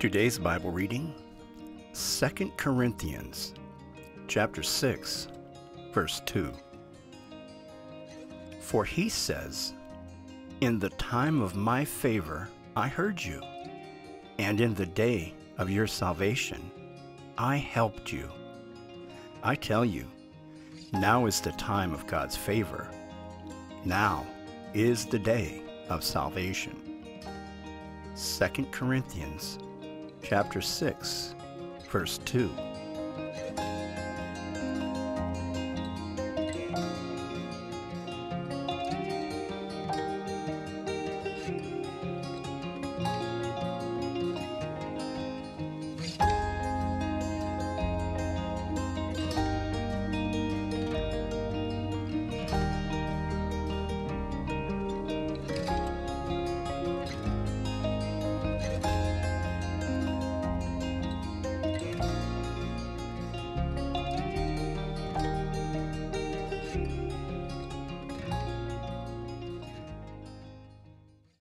Today's Bible reading 2 Corinthians chapter 6 verse 2 For he says, In the time of my favor I heard you, and in the day of your salvation I helped you. I tell you, now is the time of God's favor. Now is the day of salvation. 2 Corinthians chapter 6 verse 2